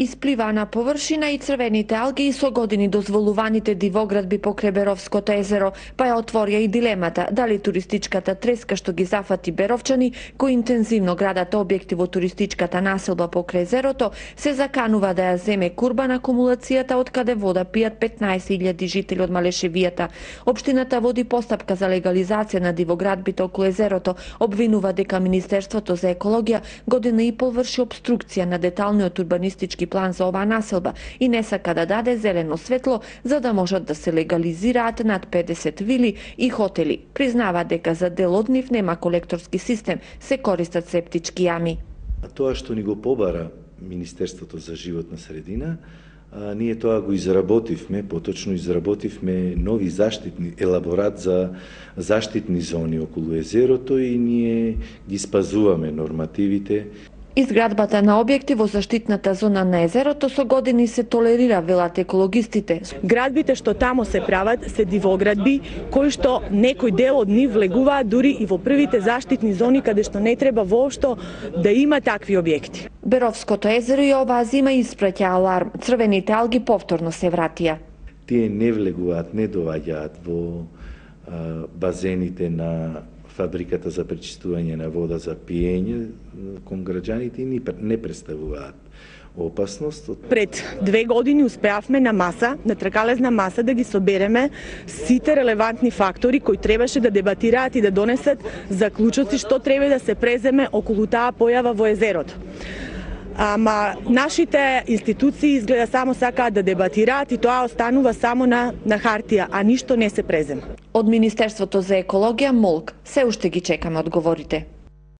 Исплива на површина и црвените алги и со години дозволуваните дивоградби покрај Беровското езеро, па ја отворија и дилемата дали туристичката треска што ги зафати беровчани, кои интензивно градат објекти во туристичката населба покрај езерото, се заканува да ја земе курба на акумулацијата од каде вода пијат 15.000 жители од Малешевијата. Обштината води постапка за легализација на дивоградбите околу езерото, обвинува дека Министерството за екологија година и пол врши обструкција на деталниот урбанистички план за оваа населба и не сака да даде зелено светло за да можат да се легализираат над 50 вили и хотели. Признава дека за дел од нив нема колекторски систем, се користат септички јами. А тоа што ни го побара Министерството за животна средина, а, ние тоа го изработивме, поточно изработивме нови заштитни елаборат за заштитни зони околу езерото и ние ги спазуваме нормативите. Изградбата на објекти во заштитната зона на езерото со години се толерира, велат екологистите. Градбите што тамо се прават се дивоградби, кои што некој дел од нив влегуваат дури и во првите заштитни зони каде што не треба воопшто да има такви објекти. Беровското езеро и оваа зима испраќа аларм. Црвените алги повторно се вратија. Тие не влегуваат, не доаѓаат во а, базените на фабриката за пречистување на вода за пиење кон граѓаните ни не представуваат опасност. Пред две години успеавме на маса, на тркалезна маса да ги собереме сите релевантни фактори кои требаше да дебатираат и да донесат заклучоци што треба да се преземе околу таа појава во езерото. Ама нашите институции изгледа само сакаат да дебатираат и тоа останува само на, на хартија, а ништо не се презема. Од Министерството за екологија МОЛК се уште ги чекаме одговорите.